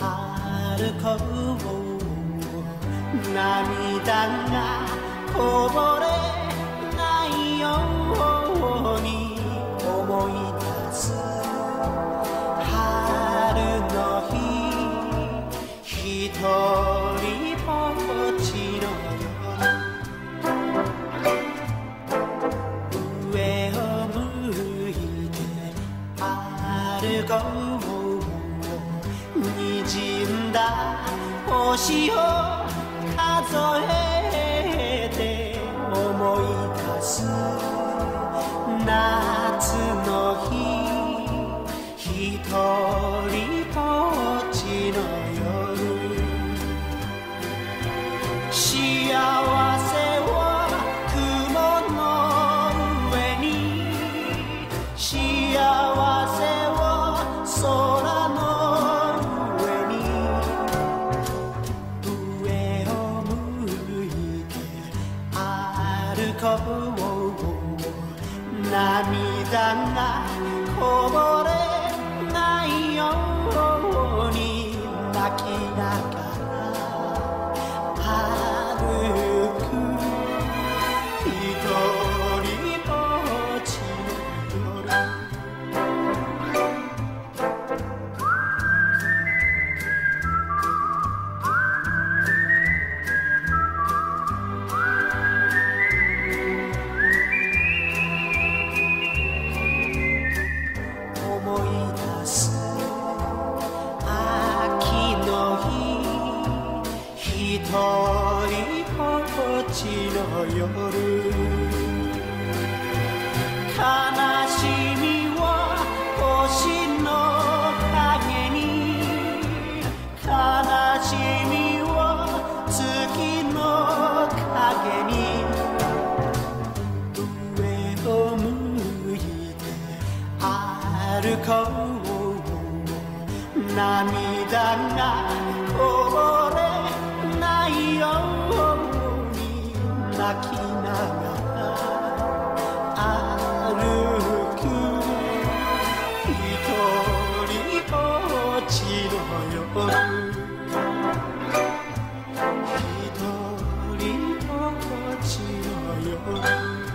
歩こう涙がこぼれないように思い出す春の日とりぼっちの上を向いて歩こう滲んだ。星を数え涙がこぼれないように泣きながらっちの夜悲しみは星の影に悲しみは月の影に上を向いて歩こう涙がきながら歩く一人ぼっちの夜。一人ぼっちの夜。